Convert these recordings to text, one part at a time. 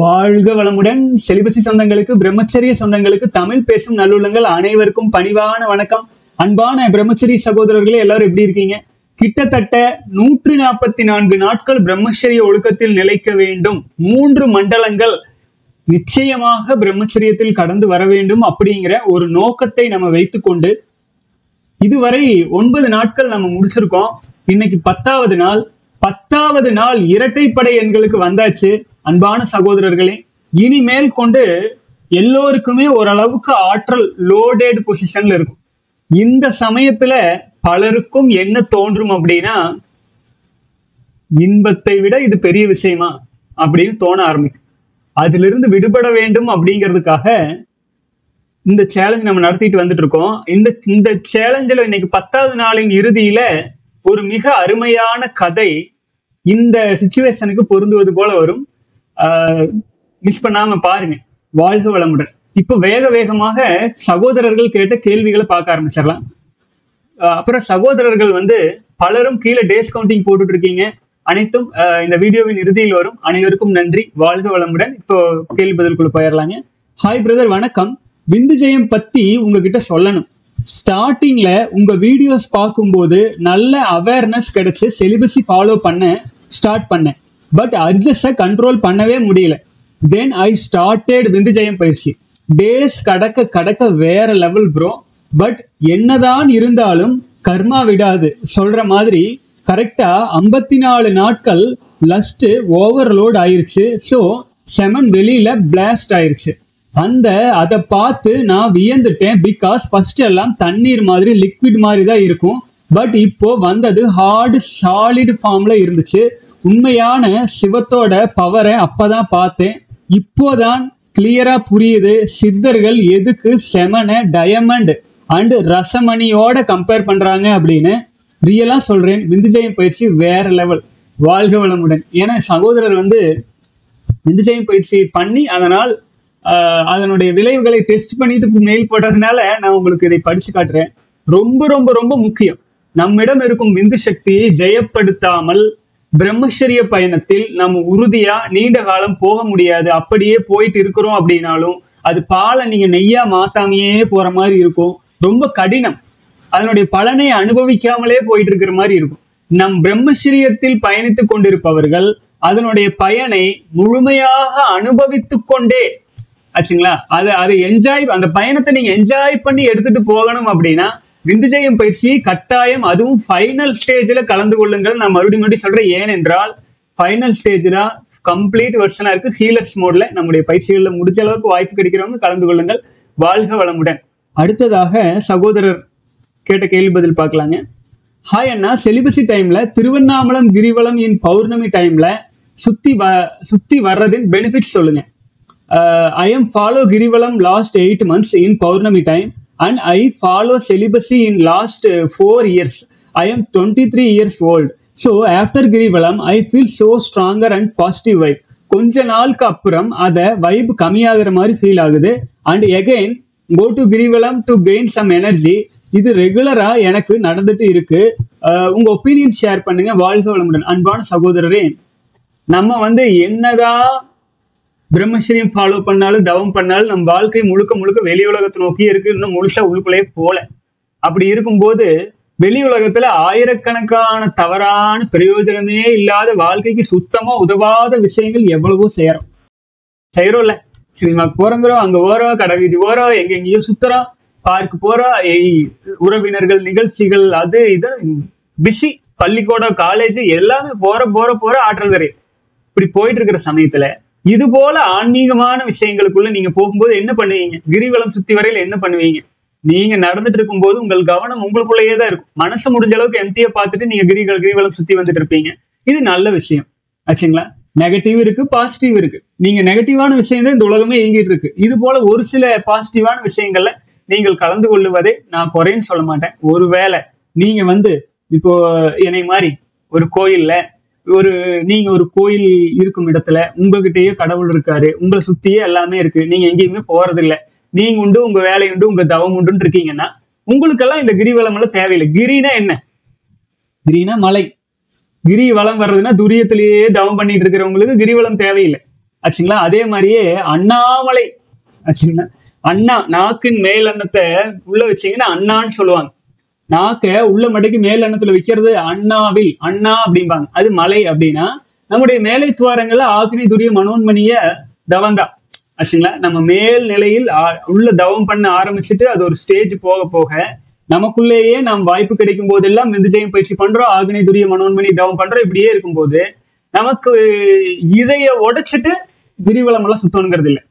வாழ்க வளமுடன். செலிபசி சொந்தங்களுக்கு பிரம்மச்சரிய சொந்தங்களுக்கு தமிழ் பேசும் நல்லுள்ளங்கள் அனைவருக்கும் பணிவான வணக்கம். அன்பான பிரம்மச்சரிய சகோதரர்களே எல்லாரும் எப்படி இருக்கீங்க? கிட்டத்தட்ட நூற்றி நாற்பத்தி நான்கு நாட்கள் பிரம்மச்சரிய ஒழுக்கத்தில் நிலைக்க வேண்டும். மூன்று மண்டலங்கள் நிச்சயமாக பிரம்மச்சரியத்தில் கடந்து வர வேண்டும் அப்படிங்கிற ஒரு நோக்கத்தை நம்ம வைத்துக்கொண்டு இதுவரை ஒன்பது நாட்கள் நம்ம முடிச்சிருக்கோம். இன்னைக்கு பத்தாவது நாள். பத்தாவது நாள் இரட்டைப்படை எண்களுக்கு வந்தாச்சு. அன்பான சகோதரர்களே இனிமேல் கொண்டு எல்லோருக்குமே ஓரளவுக்கு ஆற்றல் லோடேட் பொசிஷன்ல இருக்கும். இந்த சமயத்துல பலருக்கும் என்ன தோன்றும் அப்படின்னா இன்பத்தை விட இது பெரிய விஷயமா அப்படின்னு தோண ஆரம்பிக்கும். அதிலிருந்து விடுபட வேண்டும் அப்படிங்கிறதுக்காக இந்த சேலஞ்ச் நம்ம நடத்திட்டு வந்துட்டு இருக்கோம். இந்த இந்த சேலஞ்சில் இன்னைக்கு பத்தாவது நாளின் இறுதியில ஒரு மிக அருமையான கதை இந்த சுச்சுவேஷனுக்கு பொருந்துவது போல வரும். மிஸ் பண்ணாம பாருங்க. வாழ்க வளமுடன். இப்போ வேக வேகமாக சகோதரர்கள் கேட்ட கேள்விகளை பார்க்க ஆரம்பிச்சிடலாம். அப்புறம் சகோதரர்கள் வந்து பலரும் கீழே டேஸ் கவுண்டிங் போட்டுட்டு இருக்கீங்க. அனைத்தும் இந்த வீடியோவின் இறுதியில் வரும். அனைவருக்கும் நன்றி. வாழ்க வளமுடன். இப்போ கேள்வி பதிலுக்குள்ள போயிடலாங்க. ஹாய் பிரதர் வணக்கம். விந்து ஜெயம் பத்தி உங்ககிட்ட சொல்லணும். ஸ்டார்டிங்ல உங்க வீடியோஸ் பார்க்கும்போது நல்ல அவேர்னஸ் கிடைச்சு செலிபஸி ஃபாலோ பண்ண ஸ்டார்ட் பண்ணேன் பட் அர்ஜஸை கண்ட்ரோல் பண்ணவே முடியல. தென் ஐ ஸ்டார்டட் விந்து ஜெயம் பயிற்சி டேஸ் கடக்க கடக்க வேற லெவல் ப்ரோ பட் என்னதான் இருந்தாலும் கர்மா விடாது. சொல்ற மாதிரி கரெக்டாக ஐம்பத்தி நாலு நாட்கள் லஸ்ட்டு ஓவர்லோட் ஆயிருச்சு. ஸோ செமன் வெளியில் பிளாஸ்ட் ஆயிருச்சு. அந்த அதை பார்த்து நான் வியந்துட்டேன். பிகாஸ் ஃபர்ஸ்ட் எல்லாம் தண்ணீர் மாதிரி லிக்விட் மாதிரி தான் இருக்கும். பட் இப்போ வந்தது ஹார்டு சாலிட் ஃபார்மில் இருந்துச்சு. உண்மையான சிவத்தோட பவரை அப்பதான் பார்த்தேன். இப்போதான் கிளியரா புரியுது சித்தர்கள் எதுக்கு செமனை டயமண்ட் அண்ட் ரசமணியோட கம்பேர் பண்றாங்க அப்படின்னு. ரியலா சொல்றேன் விந்துஜயம் பயிற்சி வேற லெவல் வாழ்க வளமுடன். ஏன்னா சகோதரர் வந்து விந்துஜயம் பயிற்சி பண்ணி அதனால் அதனுடைய விளைவுகளை டெஸ்ட் பண்ணிட்டு மெயில் போட்டதுனால நான் உங்களுக்கு இதை படிச்சு காட்டுறேன். ரொம்ப ரொம்ப ரொம்ப முக்கியம். நம்மிடம் இருக்கும் விந்து சக்தியை ஜெயப்படுத்தாமல் பிரம்மச்சரிய பயணத்தில் நம்ம உறுதியா நீண்ட காலம் போக முடியாது. அப்படியே போயிட்டு இருக்கிறோம் அப்படின்னாலும் அது பாலை நீங்க நெய்யா மாத்தாமையே போற மாதிரி இருக்கும். ரொம்ப கடினம். அதனுடைய பலனை அனுபவிக்காமலே போயிட்டு இருக்கிற மாதிரி இருக்கும். நம் பிரம்மச்சரியத்தில் பயணித்துக் கொண்டிருப்பவர்கள் அதனுடைய பயனை முழுமையாக அனுபவித்து கொண்டே ஆச்சுங்களா? அதை அதை என்ஜாய் அந்த பயணத்தை நீங்க என்ஜாய் பண்ணி எடுத்துட்டு போகணும் அப்படின்னா விந்துஜயம் பயிற்சி கட்டாயம் அதுவும் ஃபைனல் ஸ்டேஜில் கலந்து கொள்ளுங்கள். நான் மறுபடியும் மறுபடியும் சொல்றேன். ஏனென்றால் ஃபைனல் ஸ்டேஜ்ல கம்ப்ளீட் வெர்ஷனா இருக்கு. ஹீலர்ஸ் மோட்ல நம்முடைய பயிற்சிகளில் முடிஞ்ச அளவுக்கு வாய்ப்பு கிடைக்கிறவங்க கலந்து கொள்ளுங்கள். வாழ்க வளமுடன். அடுத்ததாக சகோதரர் கேட்ட கேள்வி பதில் பார்க்கலாங்க. ஹாய் அண்ணா. செலிபசி டைம்ல திருவண்ணாமலம் கிரிவலம் இன் பௌர்ணமி டைம்ல சுத்தி வ சுத்தி வர்றதின் பெனிஃபிட்ஸ் சொல்லுங்க. I am follow Girivalam last eight months in pournami time and I follow celibacy in last four years I am twenty three years old so after Girivalam I feel so stronger and positive vibe கொஞ்ச நாளுக்கு அப்புறம் அதை vibe கம்மியாகிற மாதிரி feel ஆகுது. And again go to Girivalam to gain some energy இது ரெகுலராக எனக்கு நடந்துட்டு இருக்கு. உங்கள் ஒப்பீனியன் ஷேர் பண்ணுங்க. வாழ்க வளமுடன். அன்பான சகோதரரே நம்ம வந்து என்னதான் பிரம்மச்சரியம் ஃபாலோ பண்ணாலும் தவம் பண்ணாலும் நம்ம வாழ்க்கை முழுக்க முழுக்க வெளி உலகத்தை நோக்கி இருக்கு. இன்னும் முழுசா உள்ளுக்குள்ளேயே போல. அப்படி இருக்கும்போது வெளி உலகத்துல ஆயிரக்கணக்கான தவறான பிரயோஜனமே இல்லாத வாழ்க்கைக்கு சுத்தமா உதவாத விஷயங்கள் எவ்வளவோ செய்யறோம். செய்யறோம்ல சினிமா போறோங்கிறோம் அங்க ஓரோ கடை வீதி ஓரோம் எங்க எங்கேயோ சுத்துறோம் பார்க்கு போறோம் உறவினர்கள் நிகழ்ச்சிகள் அது இது பிஸி பள்ளிக்கூடம் காலேஜ் எல்லாமே போற போற போற ஆற்றல் வரை இப்படி போயிட்டு இருக்கிற சமயத்துல இது போல ஆன்மீகமான விஷயங்களுக்குள்ள நீங்க போகும்போது என்ன பண்ணுவீங்க? கிரிவலம் சுத்தி வரையில என்ன பண்ணுவீங்க? நீங்க நடந்துட்டு இருக்கும்போது உங்கள் கவனம் உங்களுக்குள்ளேயே தான் இருக்கும். மனசு முடிஞ்ச அளவுக்கு எம்டியை பார்த்துட்டு நீங்க கிரிகள் கிரிவலம் சுத்தி வந்துட்டு இருப்பீங்க. இது நல்ல விஷயம். ஆச்சுங்களா? நெகட்டிவ் இருக்கு பாசிட்டிவ் இருக்கு. நீங்க நெகட்டிவான விஷயம் தான் இந்த உலகமே இயங்கிட்டு இருக்கு. இது போல ஒரு சில பாசிட்டிவான விஷயங்கள்ல நீங்கள் கலந்து கொள்ளுவதை நான் குறைன்னு சொல்ல மாட்டேன். ஒருவேளை நீங்க வந்து இப்போ என்னை மாதிரி ஒரு கோயில்ல ஒரு நீங்க ஒரு கோயில் இருக்கும் இடத்துல உங்ககிட்டயே கடவுள் இருக்காரு உங்களை சுத்தியே எல்லாமே இருக்கு நீங்க எங்கேயுமே போறதில்ல நீங்க உண்டு உங்க வேலை உண்டு உங்க தவம் உண்டுன்னு இருக்கீங்கன்னா உங்களுக்கெல்லாம் இந்த கிரிவலம் எல்லாம் தேவையில்லை. கிரினா என்ன? கிரினா மலை. கிரி வலம் வர்றதுன்னா துரியத்திலேயே தவம் பண்ணிட்டு இருக்கிறவங்களுக்கு கிரிவலம் தேவையில்லை. ஆச்சுங்களா? அதே மாதிரியே அண்ணாமலை. ஆச்சுங்களா? அண்ணா நாக்கின் மேல் அன்னத்தை உள்ள வச்சீங்கன்னா அண்ணான்னு சொல்லுவாங்க. நாக்க உள்ள மடக்கி மேல் அன்னத்துல வைக்கிறது அண்ணாவில். அண்ணா அப்படிம்பாங்க. அது மலை அப்படின்னா நம்முடைய மேலை துவாரங்கள்ல ஆக்னி துரிய மனோன்மணிய தவந்தா. ஆச்சுங்களா? நம்ம மேல் நிலையில் உள்ள தவம் பண்ண ஆரம்பிச்சுட்டு அது ஒரு ஸ்டேஜ் போக போக நமக்குள்ளேயே நாம் வாய்ப்பு கிடைக்கும் போதெல்லாம் விந்துஜயம் பயிற்சி பண்றோம். ஆக்னி துரிய மனோன்மணி தவம் பண்றோம். இப்படியே இருக்கும்போது நமக்கு இதைய உடைச்சிட்டு கிரிவலம் எல்லாம் சுத்தணுங்கிறது இல்லை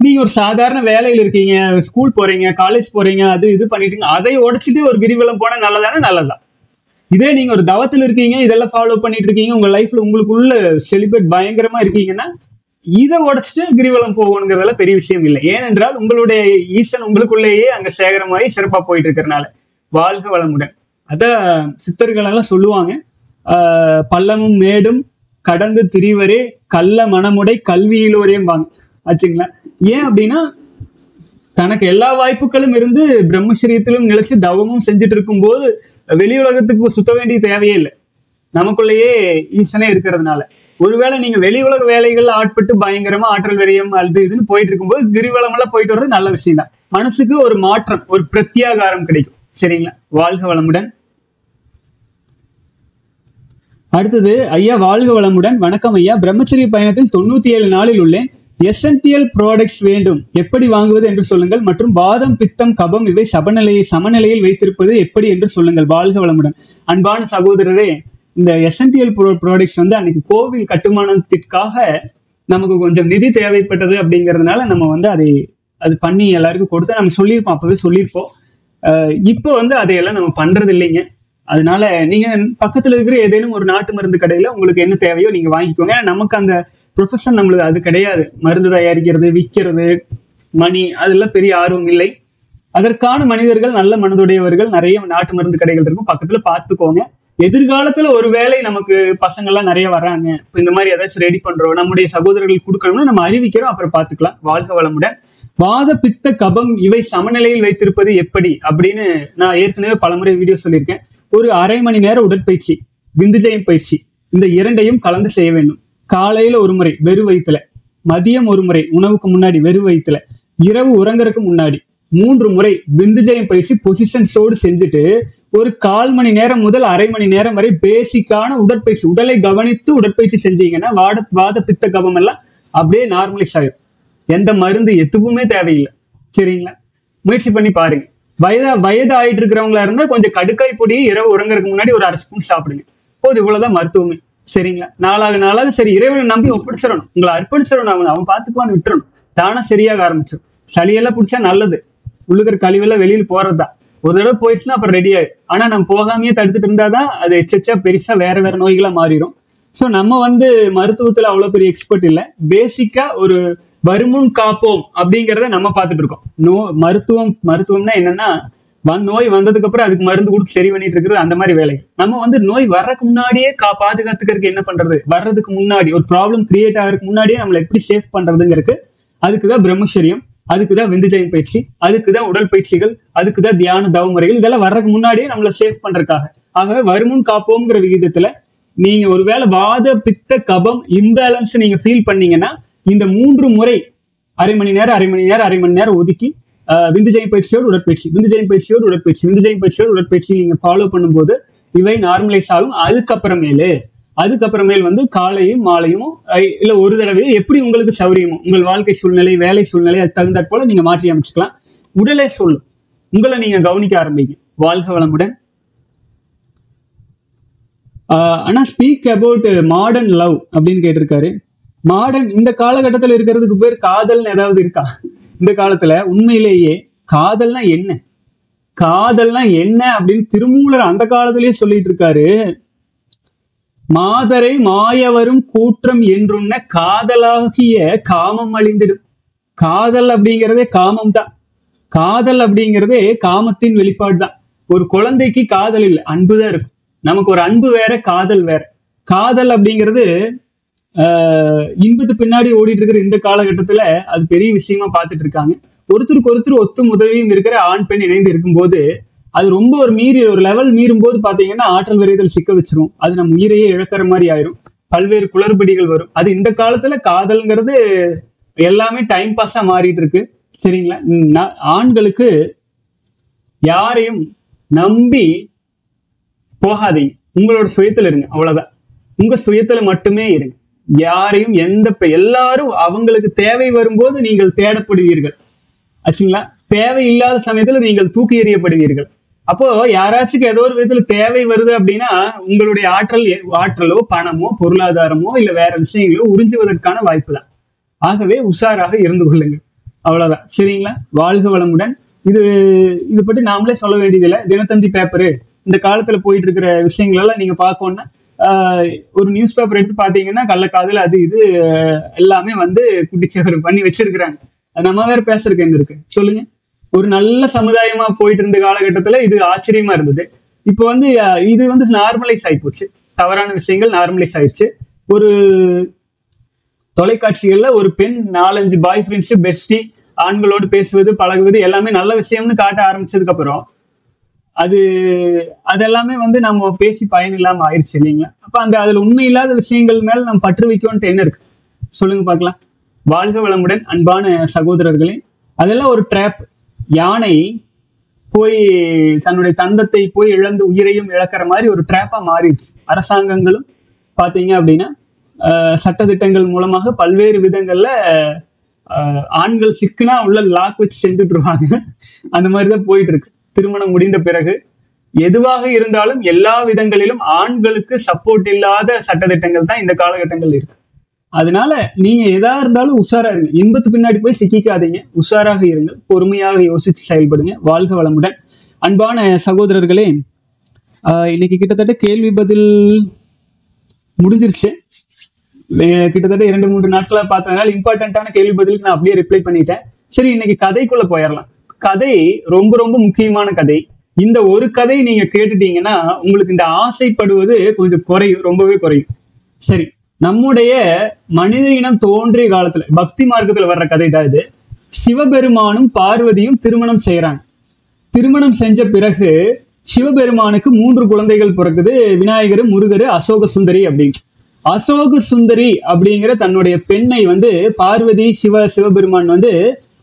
நீங்க ஒரு சாதாரண வேலையில இருக்கீங்க ஸ்கூல் போறீங்க காலேஜ் போறீங்க அது இது பண்ணிட்டீங்க அதை உடைச்சிட்டு ஒரு கிரிவலம் போனா நல்லதானே? நல்லதுதான் இதே நீங்க ஒரு தவத்தில் இருக்கீங்க இதெல்லாம் ஃபாலோ பண்ணிட்டு இருக்கீங்க உங்க லைஃப்பில் உங்களுக்குள்ள செலிப்ரேட் பயங்கரமா இருக்கீங்கன்னா இதை உடைச்சிட்டு கிரிவலம் போகணுங்கிறதெல்லாம் பெரிய விஷயம் இல்லை. ஏனென்றால் உங்களுடைய ஈசன் உங்களுக்குள்ளேயே அங்க சேகரமாகி சிறப்பா போயிட்டு இருக்கிறனால வாழ்க வளமுடன். அதான் சித்தர்கள் எல்லாம் சொல்லுவாங்க ஆஹ் பள்ளமும் மேடும் கடந்து திரிவரே கள்ள மனமுடை கல்வியிலோரேம்பாங்க. ஆச்சுங்களா ஏன் அப்படின்னா தனக்கு எல்லா வாய்ப்புகளும் இருந்து பிரம்மசரியத்திலும் நிலைச்சு தவமும் செஞ்சுட்டு இருக்கும்போது வெளி உலகத்துக்கு சுத்த வேண்டிய தேவையே இல்லை. நமக்குள்ளேயே ஈசனே இருக்கிறதுனால. ஒருவேளை நீங்க வெளி உலக வேலைகள்ல ஆட்பட்டு பயங்கரமா ஆற்றல் விரயம் அது இதுன்னு போயிட்டு இருக்கும்போது கிரிவலம் எல்லாம் போயிட்டு வர்றது நல்ல விஷயம் தான் மனசுக்கு ஒரு மாற்றம் ஒரு பிரத்யாகாரம் கிடைக்கும். சரிங்களா? வாழ்க வளமுடன். அடுத்தது ஐயா வாழ்க வளமுடன். வணக்கம் ஐயா. பிரம்மச்சரிய பயணத்தில் தொண்ணூத்தி ஏழு நாளில் உள்ளேன். எசென்டியல் ப்ராடக்ட்ஸ் வேண்டும். எப்படி வாங்குவது என்று சொல்லுங்கள். மற்றும் வாதம் பித்தம் கபம் இவை சமநிலையை சமநிலையில் வைத்திருப்பது எப்படி என்று சொல்லுங்கள். வாழ்க வளமுடன். அன்பான சகோதரரே இந்த எசென்டியல் ப்ராடக்ட்ஸ் வந்து அன்னைக்கு கோவில் கட்டுமானத்திற்காக நமக்கு கொஞ்சம் நிதி தேவைப்பட்டது அப்படிங்கிறதுனால நம்ம வந்து அதை அது பண்ணி எல்லாருக்கும் கொடுத்து நம்ம சொல்லியிருப்போம். அப்பவே சொல்லியிருப்போம். இப்போ வந்து அதையெல்லாம் நம்ம பண்றது இல்லைங்க அதனால நீங்க பக்கத்துல இருக்கிற ஏதேனும் ஒரு நாட்டு மருந்து கடையில உங்களுக்கு என்ன தேவையோ நீங்க வாங்கிக்கோங்க. ஏன்னா நமக்கு அந்த ப்ரொஃபஷன் நம்மளுக்கு அது கிடையாது. மருந்து தயாரிக்கிறது விற்கிறது மணி அதெல்லாம் பெரிய ஆர்வம் இல்லை. அதற்கான மனிதர்கள் நல்ல மனதுடையவர்கள் நிறைய நாட்டு மருந்து கடைகள் இருக்கும். பக்கத்துல பார்த்துக்கோங்க. எதிர்காலத்துல ஒருவேளை நமக்கு பசங்க எல்லாம் நிறைய வர்றாங்க. இந்த மாதிரி ஏதாச்சும் ரெடி பண்றோம் நம்முடைய சகோதரர்கள் கொடுக்கணும்னா நம்ம அறிவிக்கிறோம் அப்புறம் பார்த்துக்கலாம். வாழ்க வளமுடன். வாத பித்த கபம் இவை சமநிலையில் வைத்திருப்பது எப்படி அப்படின்னு நான் ஏற்கனவே பலமுறை வீடியோ சொல்லியிருக்கேன். ஒரு அரை மணி நேர உடற்பயிற்சி விந்துஜயம் பயிற்சி இந்த இரண்டையும் கலந்து செய்ய வேண்டும். காலையில ஒரு முறை வெறு வயிற்றுல மதியம் ஒரு முறை உணவுக்கு முன்னாடி வெறு வயிற்றுல இரவு உறங்குறதுக்கு முன்னாடி மூன்று முறை விந்துஜயம் பயிற்சி பொசிஷன்ஸோடு செஞ்சுட்டு ஒரு கால் மணி நேரம் முதல் அரை மணி நேரம் வரை பேசிக்கான உடற்பயிற்சி உடலை கவனித்து உடற்பயிற்சி செஞ்சீங்கன்னா வாட வாத பித்த கபம் எல்லாம் அப்படியே நார்மலைஸ் ஆயிரும். எந்த மருந்து எதுவுமே தேவையில்லை. சரிங்களா? முயற்சி பண்ணி பாருங்க. வயதா வயது ஆயிட்டு இருக்கிறவங்களா இருந்தா கொஞ்சம் கடுக்காய் பொடி இரவு உறங்குறதுக்கு முன்னாடி ஒரு அரை ஸ்பூன் சாப்பிடுங்க. போது இவ்வளவுதான் மருத்துவமே. சரிங்களா? நாளாக நாளாக சரி இறைவனை நம்பி ஒப்படைச்சிடணும் உங்களை அர்ப்பணிச்சிடணும் அவன் அவன் பார்த்துக்குவான்னு விட்டுறணும். தானா சரியாக ஆரம்பிச்சிடும் சளியெல்லாம் பிடிச்சா நல்லது. உள்ளுக்கிற கழிவெல்லாம் வெளியில் போறதுதான் ஒரு தடவை போயிடுச்சுன்னா அப்புறம் ரெடி ஆயிடும் ஆனா நம்ம போகாமையே தடுத்துட்டு இருந்தாதான் அது எச்செச்சா பெருசா வேற வேற நோய்களா மாறிடும் ஸோ நம்ம வந்து மருத்துவத்துல அவ்வளவு பெரிய எக்ஸ்பர்ட் இல்லை. பேசிக்கா ஒரு வருமுன் காப்போம் அப்படிங்கிறத நம்ம பார்த்துட்டு இருக்கோம். நோ மருத்துவம் மருத்துவம்னா என்னன்னா வந் நோய் வந்ததுக்கு அப்புறம் அதுக்கு மருந்து கொடுத்து சரி பண்ணிட்டு இருக்கிறது அந்த மாதிரி வேலை. நம்ம வந்து நோய் வர்றதுக்கு முன்னாடியே கா பாதுகாத்துக்கிறதுக்கு என்ன பண்றது? வர்றதுக்கு முன்னாடி ஒரு ப்ராப்ளம் கிரியேட் ஆகிறதுக்கு முன்னாடியே நம்மளை எப்படி சேஃப் பண்றதுங்கிறதுக்கு அதுக்கு தான் பிரம்மச்சரியம் அதுக்கு தான் விந்துஜயம் பயிற்சி அதுக்கு தான் உடல் பயிற்சிகள் அதுக்கு தான் தியான தவமுறைகள் இதெல்லாம் வர்றதுக்கு முன்னாடியே நம்மளை சேஃப் பண்றதுக்காக. ஆகவே வருமுன் காப்போங்கிற விகிதத்துல நீங்க ஒருவேளை வாத பித்த கபம் இம்பேலன்ஸ் நீங்க ஃபீல் பண்ணீங்கன்னா இந்த மூன்று முறை அரை மணி நேரம் அரை மணி நேரம் அரை மணி நேரம் ஒதுக்கி ஆஹ், விந்துஜயம் பயிற்சியோடு உடற்பயிற்சி விந்துஜயம் பயிற்சியோடு உடற்பயிற்சி விந்துஜயம் பயிற்சியோடு உடற்பயிற்சி நீங்க ஃபாலோ பண்ணும்போது இவை நார்மலைஸ் ஆகும். அதுக்கப்புறமேலு அதுக்கப்புறமேல் வந்து காலையும் மாலையும் இல்லை இல்ல ஒரு தடவை எப்படி உங்களுக்கு சௌரியமோ உங்கள் வாழ்க்கை சூழ்நிலை வேலை சூழ்நிலை அது தகுந்தாற் போல நீங்க மாற்றி அமைச்சுக்கலாம். உடலே சொல்லும் உங்களை நீங்க கவனிக்க ஆரம்பிங்க. வாழ்க வளமுடன். ஆஹ் ஆனா ஸ்பீக் அபவுட் மாடர்ன் லவ் அப்படின்னு கேட்டிருக்காரு. மாடர்ன் இந்த காலகட்டத்தில் இருக்கிறதுக்கு பேர் காதல்னு ஏதாவது இருக்கா? இந்த காலத்துல உண்மையிலேயே காதல்னா என்ன? காதல்னா என்ன அப்படின்னு திருமூலர் அந்த காலத்திலேயே சொல்லிட்டு இருக்காரு. மாதரை மாயவரும் கூற்றம் என்றுன்ன காதலாகிய காமம் அழிந்திடும். காதல் அப்படிங்கிறதே காமம் தான். காதல் அப்படிங்கிறதே காமத்தின் வெளிப்பாடு தான் ஒரு குழந்தைக்கு காதல் இல்லை அன்பு தான் இருக்கும். நமக்கு ஒரு அன்பு வேற காதல் வேற. காதல் அப்படிங்கிறது இன்பத்து பின்னாடி ஓடிட்டு இருக்கிற இந்த காலகட்டத்துல அது பெரிய விஷயமா பார்த்துட்டு இருக்காங்க ஒருத்தருக்கு ஒருத்தர் ஒத்தும் உதவியும் இருக்கிற ஆண் பெண் இணைந்து இருக்கும்போது அது ரொம்ப ஒரு மீறி ஒரு லெவல் மீறும் போது பாத்தீங்கன்னா ஆற்றல் விரைதல் சிக்க வச்சிரும். அது நம்ம உயிரையே இழக்கிற மாதிரி ஆயிரும். பல்வேறு குளறுபடிகள் வரும். அது இந்த காலத்துல காதல்ங்கிறது எல்லாமே டைம் பாஸா மாறிட்டு இருக்கு சரிங்களா? ஆண்களுக்கு யாரையும் நம்பி போகாதீங்க. உங்களோட சுயத்துல இருங்க. அவ்வளவுதான். உங்க சுயத்துல மட்டுமே இருங்க. யாரையும் எந்த எல்லாரும் அவங்களுக்கு தேவை வரும்போது நீங்கள் தேடப்படுவீர்கள். ஆச்சுங்களா? தேவை இல்லாத சமயத்துல நீங்கள் தூக்கி எறியப்படுவீர்கள். அப்போ யாராச்சும் ஏதோ ஒரு விதத்துல தேவை வருது அப்படின்னா உங்களுடைய ஆற்றல் ஆற்றலோ பணமோ பொருளாதாரமோ இல்ல வேற விஷயங்களோ உறிஞ்சுவதற்கான வாய்ப்பு தான் ஆகவே உஷாராக இருந்து கொள்ளுங்கள். அவ்வளவுதான். சரிங்களா? வாழ்க வளமுடன். இது இது பற்றி நாமளே சொல்ல வேண்டியதில்லை. தினத்தந்தி பேப்பரு இந்த காலத்துல போயிட்டு இருக்கிற விஷயங்கள் எல்லாம் நீங்க பார்க்கணும்னா ஒரு நியூஸ் பேப்பர் எடுத்து பார்த்தீங்கன்னா கள்ளக்காதல் அது இது எல்லாமே வந்து குட்டிச்சவர் பண்ணி வச்சிருக்கிறாங்க. அது நம்ம வேற பேசுறதுக்கு என்ன இருக்கு? சொல்லுங்க. ஒரு நல்ல சமுதாயமா போயிட்டு இருந்த காலகட்டத்துல இது ஆச்சரியமா இருந்தது. இப்போ வந்து இது வந்து நார்மலைஸ் ஆயிப்போச்சு. தவறான விஷயங்கள் நார்மலைஸ் ஆயிடுச்சு. ஒரு தொலைக்காட்சிகள்ல ஒரு பெண் நாலஞ்சு பாய் ஃப்ரெண்ட்ஸ் பெஸ்டி ஆண்களோடு பேசுவது பழகுவது எல்லாமே நல்ல விஷயம்னு காட்ட ஆரம்பிச்சதுக்கு அப்புறம் அது அதெல்லாமே வந்து நம்ம பேசி பயன் இல்லாம ஆயிடுச்சு இல்லைங்களா? அப்ப அந்த அதுல உண்மை இல்லாத விஷயங்கள் மேல நம்ம பற்று வைக்கணும்ட்டு என்ன இருக்கு? சொல்லுங்க பார்க்கலாம். வாழ்க வளமுடன் அன்பான சகோதரர்களே. அதெல்லாம் ஒரு ட்ராப் யானை போய் தன்னுடைய தந்தத்தை போய் இழந்து உயிரையும் இழக்கிற மாதிரி ஒரு ட்ராப்பா மாறிடுச்சு. அரசாங்கங்களும் பாத்தீங்க அப்படின்னா சட்டத்திட்டங்கள் மூலமாக பல்வேறு விதங்கள்ல ஆண்கள் சிக்குனா உள்ள லாக் வச்சு செஞ்சுட்டு இருவாங்க அந்த மாதிரி தான் போயிட்டு இருக்கு. திருமணம் முடிந்த பிறகு எதுவாக இருந்தாலும் எல்லா விதங்களிலும் ஆண்களுக்கு சப்போர்ட் இல்லாத சட்டதிட்டங்கள் தான் இந்த காலகட்டங்கள் இருக்கு. அதனால நீங்க எதா இருந்தாலும் உஷாரா இருங்க. இன்பத்து பின்னாடி போய் சிக்கிக்காதீங்க. உஷாராக இருங்கள். பொறுமையாக யோசிச்சு செயல்படுங்க. வாழ்க வளமுடன். அன்பான சகோதரர்களே ஆஹ் இன்னைக்கு கிட்டத்தட்ட கேள்வி பதில் முடிஞ்சிருச்சு. கிட்டத்தட்ட இரண்டு மூன்று நாட்களா பார்த்ததுனால இம்பார்ட்டன்டான கேள்வி பதிலுக்கு நான் அப்படியே ரிப்ளை பண்ணிட்டேன். சரி இன்னைக்கு கதைக்குள்ள போயிடலாம். கதை ரொம்ப ரொம்ப முக்கியமான கதை. இந்த ஒரு கதை நீங்க கேட்டுட்டீங்கன்னா உங்களுக்கு இந்த ஆசைப்படுவது கொஞ்சம் குறையும் ரொம்பவே குறையும். சரி நம்முடைய மனித இனம் தோன்றிய காலத்துல பக்தி மார்க்கத்துல வர்ற கதை தான் இது. சிவபெருமானும் பார்வதியும் திருமணம் செய்யறாங்க. திருமணம் செஞ்ச பிறகு சிவபெருமானுக்கு மூன்று குழந்தைகள் பிறக்குது. விநாயகர் முருகர் அசோக சுந்தரி அப்படின்னு. அசோக சுந்தரி அப்படிங்கிற தன்னுடைய பெண்ணை வந்து பார்வதி சிவ சிவபெருமான் வந்து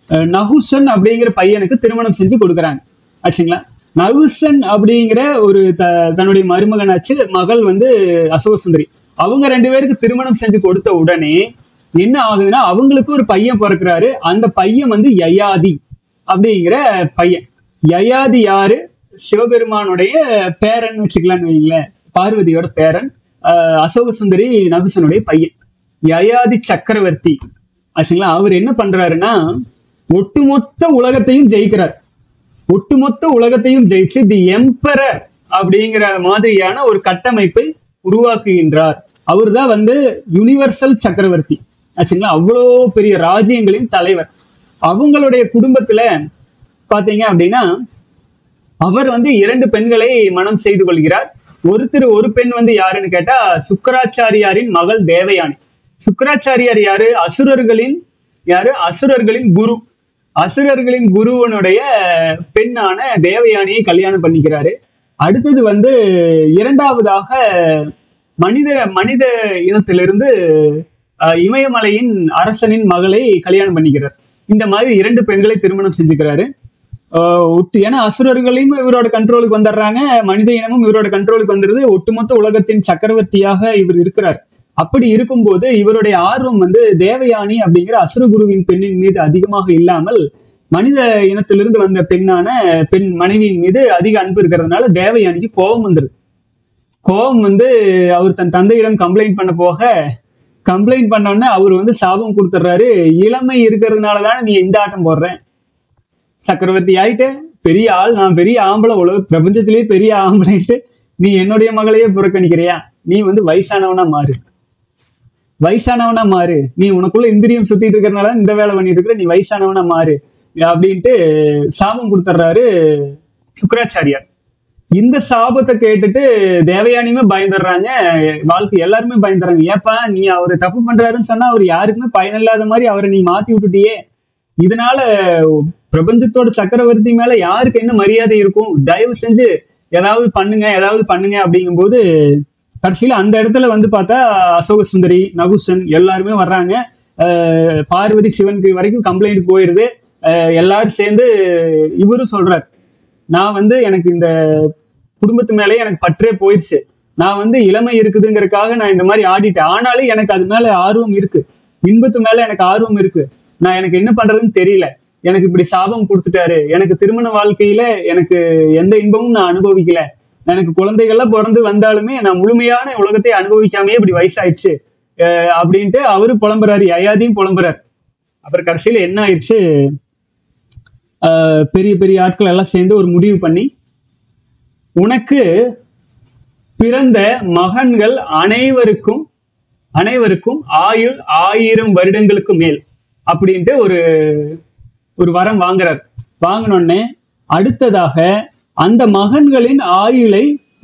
நகுசன் அப்படிங்கிற பையனுக்கு திருமணம் செஞ்சு கொடுக்குறாங்க. ஆச்சுங்களா? நகுசன் அப்படிங்கிற ஒரு த தன்னுடைய மருமகனாச்சு மகள் வந்து அசோக சுந்தரி. அவங்க ரெண்டு பேருக்கு திருமணம் செஞ்சு கொடுத்த உடனே என்ன ஆகுதுன்னா அவங்களுக்கு ஒரு பையன் பிறக்கிறாரு. அந்த பையன் வந்து யயாதி அப்படிங்கிற பையன். யயாதி யாரு? சிவபெருமானுடைய பேரன் வச்சுக்கலாம்னு வைங்களேன். பார்வதியோட பேரன் அசோக சுந்தரி நகுசனுடைய பையன். யயாதி சக்கரவர்த்தி. ஆச்சுங்களா? அவர் என்ன பண்றாருன்னா ஒட்டுமொத்த உலகத்தையும் ஜெயிக்கிறார். ஒட்டுமொத்த உலகத்தையும் ஜெயிச்சு தி எம்பரர் அப்படிங்கிற மாதிரியான ஒரு கட்டமைப்பை உருவாக்குகின்றார். அவர் தான் வந்து யுனிவர்சல் சக்கரவர்த்தி. ஆச்சுங்களா? அவ்வளோ பெரிய ராஜ்யங்களின் தலைவர். அவங்களுடைய குடும்பத்துல பாத்தீங்க அப்படின்னா அவர் வந்து இரண்டு பெண்களை மனம் செய்து கொள்கிறார். ஒருத்தர் ஒரு பெண் வந்து யாருன்னு கேட்டா சுக்கராச்சாரியாரின் மகள் தேவயானி. சுக்கராச்சாரியார் யாரு? அசுரர்களின் யாரு? அசுரர்களின் குரு. அசுரர்களின் குருவனுடைய பெண்ணான தேவயானியை கல்யாணம் பண்ணிக்கிறாரு. அடுத்தது வந்து இரண்டாவதாக மனித மனித இனத்திலிருந்து இமயமலையின் அரசனின் மகளை கல்யாணம் பண்ணிக்கிறார். இந்த மாதிரி இரண்டு பெண்களை திருமணம் செஞ்சுக்கிறாரு. ஒட்டு ஏன்னா அசுரர்களையும் இவரோட கண்ட்ரோலுக்கு வந்துடுறாங்க மனித இனமும் இவரோட கண்ட்ரோலுக்கு வந்துடுது. ஒட்டுமொத்த உலகத்தின் சக்கரவர்த்தியாக இவர் இருக்கிறார். அப்படி இருக்கும்போது இவருடைய ஆர்வம் வந்து தேவயானி அப்படிங்கிற அசுரகுருவின் பெண்ணின் மீது அதிகமாக இல்லாமல் மனித இனத்திலிருந்து வந்த பெண்ணான பெண் மனைவியின் மீது அதிக அன்பு இருக்கிறதுனால தேவயானிக்கு கோபம் வந்துரு கோபம் வந்து அவர் தன் தந்தையிடம் கம்ப்ளைண்ட் பண்ண போக கம்ப்ளைண்ட் பண்ணோடனே அவர் வந்து சாபம் கொடுத்துட்றாரு. இளமை இருக்கிறதுனால தானே நீ இந்த ஆட்டம் போடுறேன் சக்கரவர்த்தி ஆயிட்டு பெரிய ஆள் நான் பெரிய ஆம்பளை உலக பிரபஞ்சத்திலேயே பெரிய ஆம்பளைட்டு நீ என்னுடைய மகளையே புறக்கணிக்கிறியா? நீ வந்து வயசானவனா மாறு. வயசானவனா மாறு. நீ உனக்குள்ள இந்திரியம் சுத்திட்டு இருக்கிறனால இந்த வேலை பண்ணிட்டு இருக்கிற நீ வயசானவனா மாறு. அப்படின்ட்டு சாபம் கொடுத்துட்றாரு சுக்கராச்சாரியார். இந்த சாபத்தை கேட்டுட்டு தேவயானியுமே பயந்துடுறாங்க வாழ்க்கை எல்லாருமே பயந்துடுறாங்க ஏப்பா நீ அவர் தப்பு பண்றாருன்னு சொன்னா அவர் யாருக்குமே பயனில்லாத மாதிரி அவரை நீ மாத்தி விட்டுட்டியே. இதனால பிரபஞ்சத்தோட சக்கரவர்த்தி மேல யாருக்கு என்ன மரியாதை இருக்கும்? தயவு செஞ்சு ஏதாவது பண்ணுங்க ஏதாவது பண்ணுங்க அப்படிங்கும்போது கடைசியில் அந்த இடத்துல வந்து பார்த்தா அசோக சுந்தரி நகுசன் எல்லாருமே வர்றாங்க. பார்வதி சிவனுக்கு வரைக்கும் கம்ப்ளைண்ட் போயிடுது எல்லாரும் சேர்ந்து இவரும் சொல்றார் நான் வந்து எனக்கு இந்த குடும்பத்து மேலே எனக்கு பற்றே போயிடுச்சு நான் வந்து இளமை இருக்குதுங்கிறதுக்காக நான் இந்த மாதிரி ஆடிட்டேன். ஆனாலும் எனக்கு அது மேல ஆர்வம் இருக்கு. இன்பத்து மேல எனக்கு ஆர்வம் இருக்கு. நான் எனக்கு என்ன பண்றதுன்னு தெரியல. எனக்கு இப்படி சாபம் கொடுத்துட்டாரு. எனக்கு திருமண வாழ்க்கையில எனக்கு எந்த இன்பமும் நான் அனுபவிக்கல. எனக்கு குழந்தைகள்லாம் பிறந்து வந்தாலுமே நான் முழுமையான உலகத்தை அனுபவிக்காமயே இப்படி வயசாயிடுச்சு. அப்படின்ட்டு அவரு புலம்புறாரு யயாதியும் புலம்புறாரு. அப்புறம் கடைசியில என்ன ஆயிடுச்சு பெரிய பெரிய ஆட்கள் எல்லாம் சேர்ந்து ஒரு முடிவு பண்ணி உனக்கு பிறந்த மகன்கள் அனைவருக்கும் அனைவருக்கும் ஆயுள் ஆயிரம் வருடங்களுக்கு மேல் அப்படின்ட்டு ஒரு ஒரு வரம் வாங்குறார். வாங்கினோடனே அடுத்ததாக அந்த மகன்களின் ஆயுளை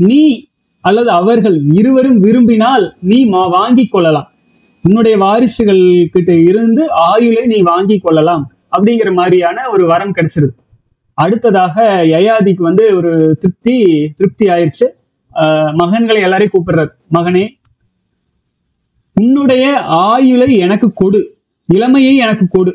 நீ அல்லது அவர்கள் இருவரும் விரும்பினால் நீ மா வாங்கி கொள்ளலாம். உன்னுடைய வாரிசுகள் கிட்ட இருந்து ஆயுளை நீ வாங்கி கொள்ளலாம் அப்படிங்கிற மாதிரியான ஒரு வரம் கிடைச்சிருது. அடுத்ததாக யயாதிக்கு வந்து ஒரு திருப்தி திருப்தி ஆயிடுச்சு மகன்களை எல்லாரையும் கூப்பிடுறாரு. மகனே உன்னுடைய ஆயுளை எனக்கு கொடு. இளமையை எனக்கு கொடு.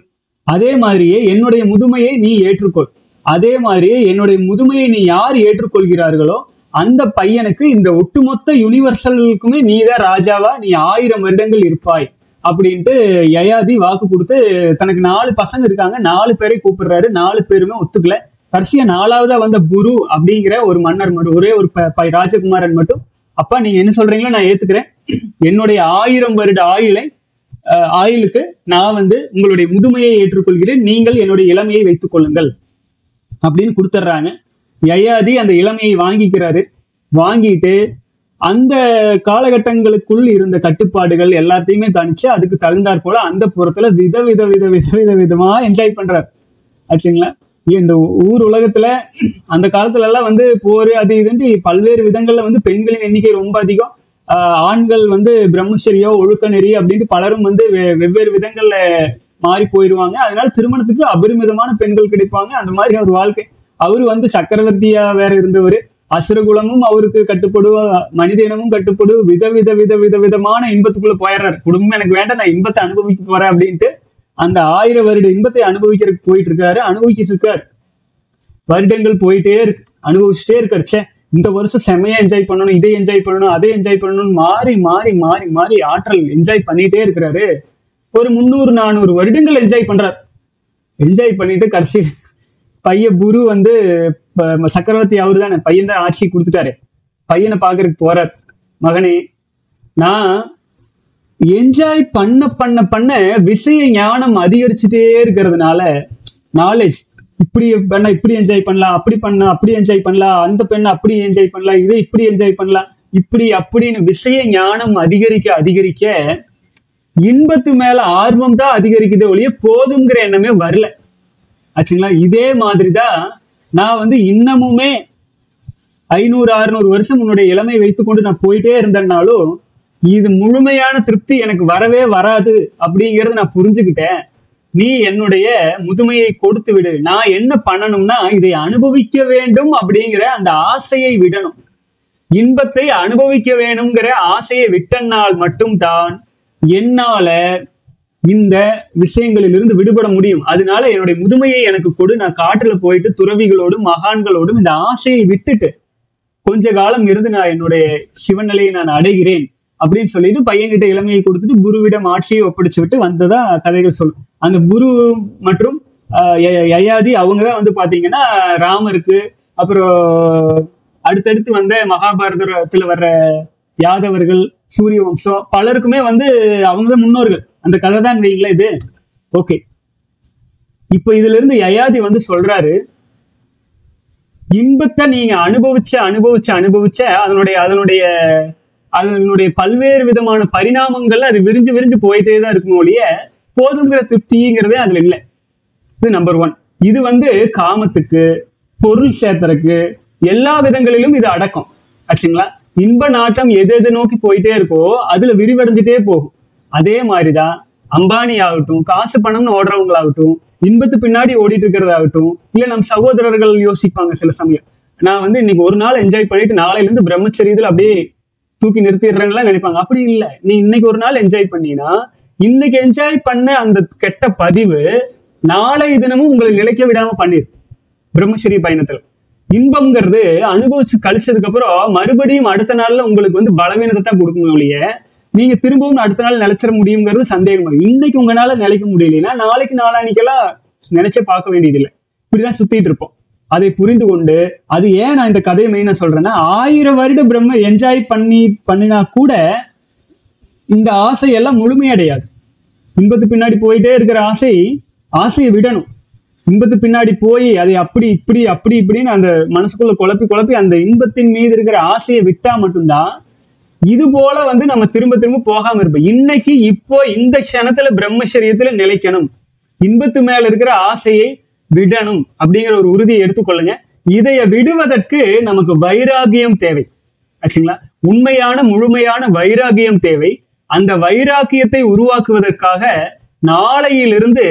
அதே மாதிரியே என்னுடைய முதுமையை நீ ஏற்றுக்கொள். அதே மாதிரி என்னுடைய முதுமையை நீ யார் ஏற்றுக்கொள்கிறார்களோ அந்த பையனுக்கு இந்த ஒட்டுமொத்த யூனிவர்சலுக்குமே நீ தான் ராஜாவா நீ ஆயிரம் வருடங்கள் இருப்பாய் அப்படின்ட்டு யயாதி வாக்கு கொடுத்து தனக்கு நாலு பசங்க இருக்காங்க. நாலு பேரை கூப்பிடுறாரு. நாலு பேருமே ஒத்துக்கல. கடைசியா நாலாவதா வந்த குரு அப்படிங்கிற ஒரு மன்னர் மட்டும் ஒரே ஒரு ப- பை- ராஜகுமாரன் மட்டும் அப்பா நீங்க என்ன சொல்றீங்களோ நான் ஏத்துக்கிறேன். என்னுடைய ஆயிரம் வருட ஆயுளை ஆயுளுக்கு நான் வந்து உங்களுடைய முதுமையை ஏற்றுக்கொள்கிறேன். நீங்கள் என்னுடைய இளமையை வைத்துக் கொள்ளுங்கள். அப்படின்னு கொடுத்துட்றாங்க யயாதி அந்த இளமையை வாங்கிக்கிறாரு. வாங்கிட்டு அந்த காலகட்டங்களுக்குள் இருந்த கட்டுப்பாடுகள் எல்லாத்தையுமே கணிச்சு அதுக்கு தகுந்தாற் போல அந்த புறத்துல வித வித வித வித வித விதமா என்ஜாய் பண்றாரு. ஆச்சுங்களா? இந்த ஊர் உலகத்துல அந்த காலத்துல எல்லாம் வந்து போர் அது இதுன்ட்டு பல்வேறு விதங்கள்ல வந்து பெண்களின் எண்ணிக்கை ரொம்ப அதிகம். ஆண்கள் வந்து பிரம்மச்சரியோ ஒழுக்க நெறி அப்படின்ட்டு பலரும் வந்து வெ- வெவ்வேறு விதங்கள்ல மாறி போயிடுவாங்க. அதனால திருமணத்துக்கு அபரிமிதமான பெண்கள் கிடைப்பாங்க. அந்த மாதிரி அவர் வாழ்க்கை. அவரு வந்து சக்கரவர்த்தியா வேற இருந்தவர். அசுரகுலமும் அவருக்கு கட்டுப்படு மனித இனமும் கட்டுப்படு வித வித வித வித விதமான இன்பத்துக்குள்ள போயிடுறாரு. குடும்பம் எனக்கு வேண்டாம் நான் இன்பத்தை அனுபவிக்க போறேன் அப்படின்ட்டு அந்த ஆயிரம் வருட இன்பத்தை அனுபவிக்கிறதுக்கு போயிட்டு இருக்காரு அனுபவிச்சு இருக்காரு வருடங்கள் போயிட்டே இருக்கு. அனுபவிச்சுட்டே இருக்காரு. இந்த வருஷம் செமையா என்ஜாய் பண்ணணும் இதை என்ஜாய் பண்ணணும் அதை என்ஜாய் பண்ணணும் மாறி மாறி மாறி மாறி ஆற்றல் என்ஜாய் பண்ணிட்டே இருக்கிறாரு. ஒரு முந்நூறு நானூறு வருடங்கள் என்ஜாய் பண்றாரு. என்ஜாய் பண்ணிட்டு கடைசி பையன் குரு வந்து சக்கரவர்த்தி அவரு தானே பையன் தான் ஆட்சி கொடுத்துட்டாரு. பையனை பாக்குறதுக்கு போறார். மகனே நான் என்ஜாய் பண்ண பண்ண பண்ண விஷய ஞானம் அதிகரிச்சுட்டே இருக்கிறதுனால நாலேஜ் இப்படி பண்ண இப்படி என்ஜாய் பண்ணலாம் அப்படி பண்ண அப்படி என்ஜாய் பண்ணலாம் அந்த பெண்ணை அப்படி என்ஜாய் பண்ணலாம் இதை இப்படி என்ஜாய் பண்ணலாம் இப்படி அப்படின்னு விஷய ஞானம் அதிகரிக்க அதிகரிக்க இன்பத்து மேல ஆர்வம் தான் அதிகரிக்குதே ஒழிய போதுங்கிற எண்ணமே வரல. ஆச்சுங்களா? இதே மாதிரிதான் நான் வந்து இன்னமுமே ஐநூறு அறுநூறு வருஷம் உன்னுடைய இளமை வைத்துக்கொண்டு நான் போயிட்டே இருந்தேன்னாலும் இது முழுமையான திருப்தி எனக்கு வரவே வராது அப்படிங்கறத நான் புரிஞ்சுக்கிட்டேன். நீ என்னுடைய முதுமையை கொடுத்து விடு. நான் என்ன பண்ணணும்னா இதை அனுபவிக்க வேண்டும் அப்படிங்கிற அந்த ஆசையை விடணும். இன்பத்தை அனுபவிக்க வேணுங்கிற ஆசையை விட்டனால் மட்டும்தான் என்னால இந்த விஷயங்களிலிருந்து விடுபட முடியும். அதனால என்னுடைய முதுமையை எனக்கு கொடு. நான் காட்டுல போயிட்டு துறவிகளோடும் மகான்களோடும் இந்த ஆசையை விட்டுட்டு கொஞ்ச காலம் இருந்து நான் என்னுடைய சிவநிலையை நான் அடைகிறேன் அப்படின்னு சொல்லிட்டு பையன்கிட்ட இளமையை கொடுத்துட்டு குருவிடம் ஆட்சியை ஒப்படைச்சு விட்டு வந்ததா கதைகள் சொல்லும். அந்த குரு மற்றும் யயாதி அவங்க தான் வந்து பாத்தீங்கன்னா ராமருக்கு அப்புறம் அடுத்தடுத்து வந்த மகாபாரதத்துல வர்ற யாதவர்கள் சூரிய வம்சம். பலருக்குமே வந்து அவங்க தான் முன்னோர்கள். அந்த கதை தான் வைங்களேன் இது. ஓகே இப்ப இதுல இருந்து யயாதி வந்து சொல்றாரு இன்பத்தை நீங்க அனுபவிச்ச அனுபவிச்ச அனுபவிச்ச அதனுடைய அதனுடைய அதனுடைய பல்வேறு விதமான பரிணாமங்கள் அது விரிஞ்சு விரிஞ்சு போயிட்டே தான் இருக்கும் ஒழிய போதுங்கிற திருப்திங்கிறதே அதுல இல்லை. இது நம்பர் ஒன் இது வந்து காமத்துக்கு பொருள் சேர்த்தறக்கு எல்லா விதங்களிலும் இது அடக்கம். ஆச்சுங்களா? இன்ப நாட்டம் எது எது நோக்கி போயிட்டே இருக்கோ அதுல விரிவடைஞ்சிட்டே போகும். அதே மாதிரிதான் அம்பானி ஆகட்டும் காசு பணம்னு ஓடுறவங்களாகட்டும் இன்பத்து பின்னாடி ஓடிட்டு இருக்கிறதாகட்டும் இல்ல நம் சகோதரர்கள் யோசிப்பாங்க சில சமயம். நான் வந்து இன்னைக்கு ஒரு நாள் என்ஜாய் பண்ணிட்டு நாளையில இருந்து பிரம்மச்சரியத்துல அப்படியே தூக்கி நிறுத்திடுறேன்லாம் நினைப்பாங்க. அப்படி இல்லை. நீ இன்னைக்கு ஒரு நாள் என்ஜாய் பண்ணினா இன்னைக்கு என்ஜாய் பண்ண அந்த கெட்ட பதிவு நாளை தினமும் உங்களை நிலைக்க விடாம பண்ணிரு பிரம்மச்சரிய பயணத்துல. இன்பம்ங்கிறது அனுபவிச்சு கழிச்சதுக்கு அப்புறம் மறுபடியும் அடுத்த நாள்ல உங்களுக்கு வந்து பலவீனத்தை தான் கொடுக்கும் ஒழிய நீங்க திரும்பவும் அடுத்த நாள் நிலைச்சிட முடியுங்கிறது சந்தேகம்? இன்னைக்கு உங்களால நிலைக்க முடியலன்னா நாளைக்கு நாளானிக்கெல்லாம் நினைச்சே பார்க்க வேண்டியதில்லை. இப்படிதான் சுத்திட்டு இருப்போம். அதை புரிந்து கொண்டு அது ஏன் நான் இந்த கதையை மெயினா சொல்றேன்னா ஆயிரம் வருட பிரம்ம என்ஜாய் பண்ணி பண்ணினா கூட இந்த ஆசையெல்லாம் முழுமையடையாது. இன்பத்து பின்னாடி போயிட்டே இருக்கிற ஆசை ஆசையை விடணும். இன்பத்து பின்னாடி போய் அதை அப்படி இப்படி அப்படி இப்படின்னு அந்த மனசுக்குள்ள குழப்பி குழப்பி அந்த இன்பத்தின் மீது இருக்கிற ஆசையை விட்டா மட்டும்தான் இது போல வந்து நம்ம திரும்ப திரும்ப போகாம இருப்போம். இன்னைக்கு இப்போ இந்த க்ஷணத்துல பிரம்மச்சரியத்துல நிலைக்கணும். இன்பத்து மேல இருக்கிற ஆசையை விடணும் அப்படிங்கிற ஒரு உறுதியை எடுத்துக்கொள்ளுங்க. இதைய விடுவதற்கு நமக்கு வைராகியம் தேவை. ஆச்சுங்களா? உண்மையான முழுமையான வைராகியம் தேவை. அந்த வைராக்கியத்தை உருவாக்குவதற்காக நாளையிலிருந்து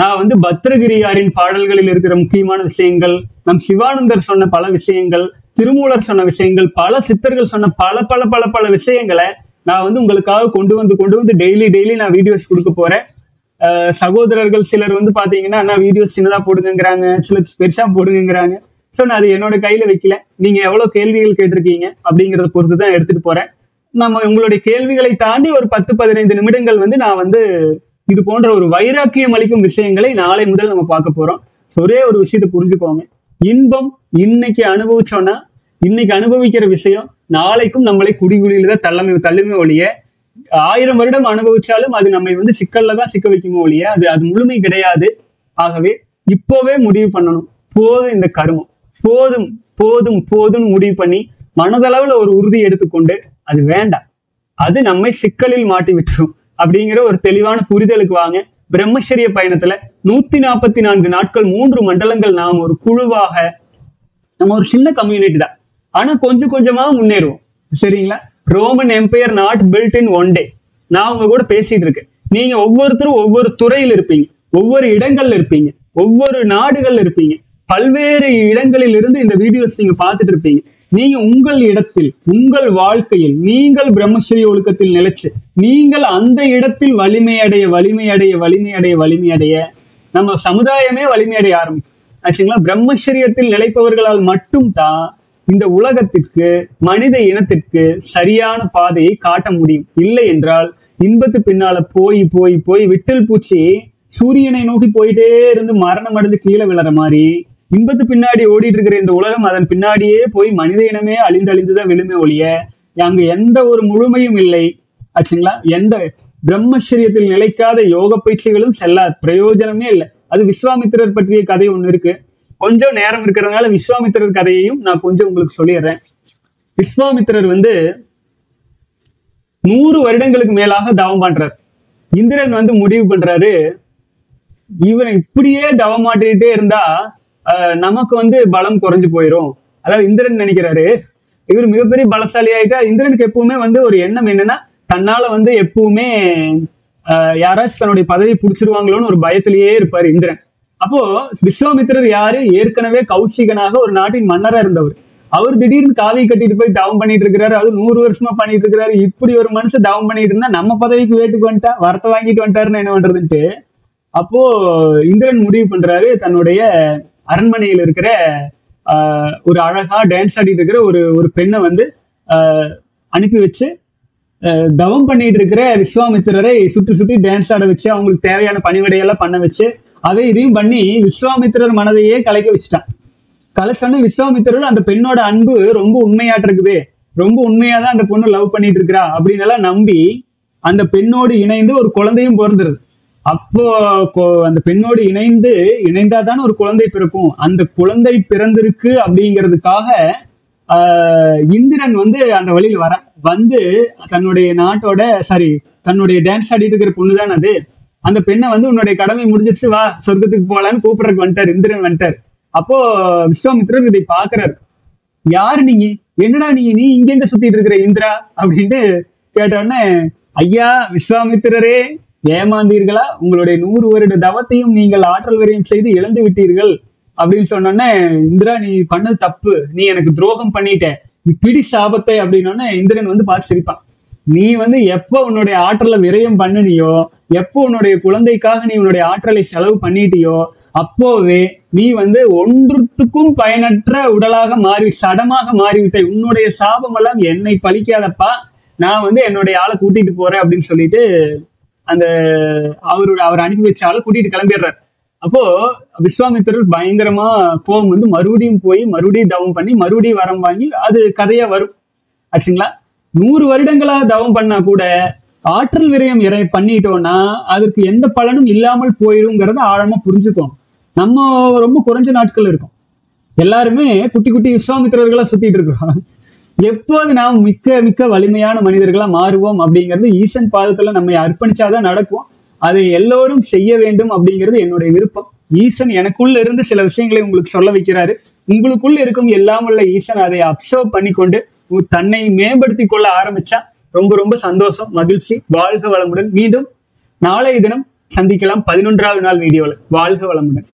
நான் வந்து பத்ரகிரியாரின் பாடல்களில் இருக்கிற முக்கியமான விஷயங்கள் நம் சிவானந்தர் சொன்ன பல விஷயங்கள் திருமூலர் சொன்ன விஷயங்கள் பல சித்தர்கள் சொன்ன பல பல பல பல விஷயங்களை நான் வந்து உங்களுக்காக கொண்டு வந்து கொண்டு வந்து டெய்லி டெய்லி நான் வீடியோஸ் கொடுக்க போறேன். சகோதரர்கள் சிலர் வந்து பாத்தீங்கன்னா நான் வீடியோஸ் சின்னதா போடுங்கிறாங்க சிலர் பெருசா போடுங்கிறாங்க ஸோ நான் அது என்னோட கையில வைக்கல. நீங்க எவ்வளவு கேள்விகள் கேட்டிருக்கீங்க அப்படிங்கறத பொறுத்து தான் எடுத்துட்டு போறேன். நம்ம உங்களுடைய கேள்விகளை தாண்டி ஒரு பத்து பதினைந்து நிமிடங்கள் வந்து நான் வந்து இது போன்ற ஒரு வைராக்கியம் அளிக்கும் விஷயங்களை நாளை முதல் நம்ம பார்க்க போறோம். ஒரே ஒரு விஷயத்தை புரிஞ்சுக்கோங்க. இன்பம் இன்னைக்கு அனுபவிச்சோம்னா இன்னைக்கு அனுபவிக்கிற விஷயம் நாளைக்கும் நம்மளை குடிகுடியில தான் தள்ளமை தள்ளுமே ஒழிய ஆயிரம் வருடம் அனுபவிச்சாலும் அது நம்மை வந்து சிக்கல்ல தான் சிக்க வைக்குமோ ஒழிய அது அது முழுமை கிடையாது. ஆகவே இப்போவே முடிவு பண்ணணும். போதும் இந்த கருமம். போதும் போதும் போதும் முடிவு பண்ணி மனதளவுல ஒரு உறுதி எடுத்துக்கொண்டு அது வேண்டாம். அது நம்மை சிக்கலில் மாட்டி விட்டுரும் அப்படிங்கிற ஒரு தெளிவான புரிதலுக்கு வாங்க. பிரம்மச்சரிய பயணத்துல நூத்தி நாற்பத்தி நான்கு நாட்கள் மூன்று மண்டலங்கள் நாம் ஒரு குழுவாக நம்ம ஒரு சின்ன கம்யூனிட்டி தான். ஆனா கொஞ்சம் கொஞ்சமா முன்னேறுவோம். சரிங்களா? Roman empire not built in one day நான் உங்க கூட பேசிட்டு இருக்கேன். நீங்க ஒவ்வொருத்தரும் ஒவ்வொரு துறையில் இருப்பீங்க. ஒவ்வொரு இடங்கள்ல இருப்பீங்க. ஒவ்வொரு நாடுகள்ல இருப்பீங்க. பல்வேறு இடங்களில் இருந்து இந்த வீடியோஸ் நீங்க பார்த்துட்டு இருப்பீங்க. நீங்க உங்கள் இடத்தில் உங்கள் வாழ்க்கையில் நீங்கள் பிரம்மச்சரிய ஒழுக்கத்தில் நிலைச்சு நீங்கள் அந்த இடத்தில் வலிமையடைய வலிமையடைய வலிமையடைய வலிமையடைய நம்ம சமுதாயமே வலிமையடைய ஆரம்பிக்கும். ஆச்சுங்களா? பிரம்மச்சரியத்தில் நிலைப்பவர்களால் மட்டும்தான் இந்த உலகத்திற்கு மனித இனத்திற்கு சரியான பாதையை காட்ட முடியும். இல்லை என்றால் இன்பத்து பின்னால போய் போய் போய் விட்டல் பூச்சி சூரியனை நோக்கி போயிட்டே இருந்து மரணம் அடைந்து கீழே விழற மாதிரி இன்பத்து பின்னாடி ஓடிட்டு இருக்கிற இந்த உலகம் அதன் பின்னாடியே போய் மனித இனமே அழிந்தழிந்துதான் விழுமே ஒழிய அங்க எந்த ஒரு முழுமையும் இல்லை. ஆச்சுங்களா? எந்த பிரம்மச்சரியத்தில் நிலைக்காத யோக பயிற்சிகளும் செல்ல பிரயோஜனமே இல்லை. அது விஸ்வாமித்திரர் பற்றிய கதை ஒண்ணு இருக்கு. கொஞ்சம் நேரம் இருக்கிறதுனால விஸ்வாமித்திரர் கதையையும் நான் கொஞ்சம் உங்களுக்கு சொல்லிடுறேன். விஸ்வாமித்திரர் வந்து நூறு வருடங்களுக்கு மேலாக தவம் பண்றார். இந்திரன் வந்து முடிவு பண்றாரு இவன் இப்படியே தவம் மாட்டிக்கிட்டே இருந்தா நமக்கு வந்து பலம் குறைஞ்சு போயிடும் அதாவது இந்திரன் நினைக்கிறாரு இவர் மிகப்பெரிய பலசாலி ஆயிட்டா இந்திரனுக்கு எப்பவுமே வந்து ஒரு எண்ணம் என்னன்னா தன்னால வந்து எப்பவுமே யாராச்சும் தன்னுடைய பதவி பிடிச்சிருவாங்களோன்னு ஒரு பயத்திலேயே இருப்பார் இந்திரன். அப்போ விஸ்வாமித்திரர் யாரு? ஏற்கனவே கௌசிகனாக ஒரு நாட்டின் மன்னரா இருந்தவர். அவர் திடீர்னு காவி கட்டிட்டு போய் தவம் பண்ணிட்டு இருக்கிறாரு. அது நூறு வருஷமா பண்ணிட்டு இருக்கிறாரு. இப்படி ஒரு மனுஷன் தவம் பண்ணிட்டு இருந்தா நம்ம பதவிக்கு வேட்டுக்கு வந்துட்டா வரத்தை வாங்கிட்டு வந்துட்டாருன்னு என்ன பண்றதுன்ட்டு அப்போ இந்திரன் முடிவு பண்றாரு தன்னுடைய அரண்மனையில் இருக்கிற ஆஹ், ஒரு அழகா டான்ஸ் ஆடிட்டு இருக்கிற ஒரு ஒரு பெண்ணை வந்து ஆஹ், அனுப்பி வச்சு தவம் பண்ணிட்டு இருக்கிற விஸ்வாமித்திரரை சுற்றி சுற்றி டான்ஸ் ஆட வச்சு அவங்களுக்கு தேவையான பணிவிடையெல்லாம் பண்ண வச்சு அதை இதையும் பண்ணி விஸ்வாமித்திரர் மனதையே கலைக்க வச்சுட்டான். கலைச்சோன்னு விஸ்வாமித்திரர் அந்த பெண்ணோட அன்பு ரொம்ப உண்மையாட்டு இருக்குது. ரொம்ப உண்மையா தான் அந்த பொண்ணு லவ் பண்ணிட்டு இருக்கிறா அப்படின்னு எல்லாம் நம்பி அந்த பெண்ணோடு இணைந்து ஒரு குழந்தையும் பிறந்துருது. அப்போ அந்த பெண்ணோடு இணைந்து இணைந்தாதானே ஒரு குழந்தை பிறக்கும். அந்த குழந்தை பிறந்திருக்கு அப்படிங்கிறதுக்காக ஆஹ், இந்திரன் வந்து அந்த வழியில் வர வந்து தன்னுடைய நாட்டோட சாரி தன்னுடைய டான்ஸ் ஆடிட்டு இருக்கிற பொண்ணு தான் அது. அந்த பெண்ணை வந்து உன்னுடைய கடமை முடிஞ்சிருச்சு வா சொர்க்கத்துக்கு போகலான்னு கூப்பிடறதுக்கு வந்துட்டார். இந்திரன் வந்துட்டார். அப்போ விஸ்வாமித்திரர் இதை பாக்குறாரு யாரு நீங்க என்னடா நீங்க நீ இங்க சுத்திட்டு இருக்கிற இந்திரா? அப்படின்ட்டு கேட்ட உடனே ஐயா விஸ்வாமித்திரரே ஏமாந்தீர்களா? உங்களுடைய நூறு வருட தவத்தையும் நீங்கள் ஆற்றல் வரையும் செய்து இழந்து விட்டீர்கள். அப்படின்னு சொன்னோடனே இந்திரா நீ பண்ணது தப்பு. நீ எனக்கு துரோகம் பண்ணிட்ட. இப்படி சாபத்தை அப்படின்னோடனே இந்திரன் வந்து பார்த்து சிரிப்பான். நீ வந்து எப்போ உன்னுடைய ஆற்றலை விரயம் பண்ணினியோ எப்போ உன்னுடைய குழந்தைக்காக நீ உன்னுடைய ஆற்றலை செலவு பண்ணிட்டியோ அப்போவே நீ வந்து ஒன்றுத்துக்கும் பயனற்ற உடலாக மாறி சடமாக மாறிவிட்டாய் உன்னுடைய சாபமெல்லாம் என்னை பழிக்காதப்பா. நான் வந்து என்னுடைய ஆளை கூட்டிட்டு போறேன் அப்படின்னு சொல்லிட்டு அந்த அவரோட அவர் அனுப்பி வச்ச ஆளை கூட்டிட்டு கிளம்பிடுறாரு. அப்போ விஸ்வாமித்திரர் பயங்கரமா கோபம் வந்து மறுபடியும் போய் மறுபடியும் தவம் பண்ணி மறுபடியும் வரம் வாங்கி அது கதையா வரும். ஆச்சுங்களா? நூறு வருடங்களா தவம் பண்ணா கூட ஆற்றல் விரயம் இறை பண்ணிட்டோம்னா அதற்கு எந்த பலனும் இல்லாமல் போயிருங்கிறத ஆழமா புரிஞ்சுக்கோம். நம்ம ரொம்ப குறைஞ்ச நாட்கள் இருக்கும். எல்லாருமே குட்டி குட்டி விஸ்வாமித்திரர்களா சுத்திட்டு இருக்கிறோம். எப்போது நாம் மிக்க மிக்க வலிமையான மனிதர்களா மாறுவோம் அப்படிங்கிறது ஈசன் பாதத்துல நம்மை அர்ப்பணிச்சாதான் நடக்கும். அதை எல்லோரும் செய்ய வேண்டும் அப்படிங்கிறது என்னுடைய விருப்பம். ஈசன் எனக்குள்ள இருந்து சில விஷயங்களை உங்களுக்கு சொல்ல வைக்கிறாரு. உங்களுக்குள்ள இருக்கும் எல்லாம் உள்ள ஈசன் அதை அப்சர்வ் பண்ணிக்கொண்டு கொண்டு தன்னை மேம்படுத்தி கொள்ள ஆரம்பிச்சா ரொம்ப ரொம்ப சந்தோஷம் மகிழ்ச்சி. வாழ்க வளமுடன். மீண்டும் நாளைய தினம் சந்திக்கலாம். பதினொன்றாவது நாள் வீடியோல வாழ்க வளமுடன்.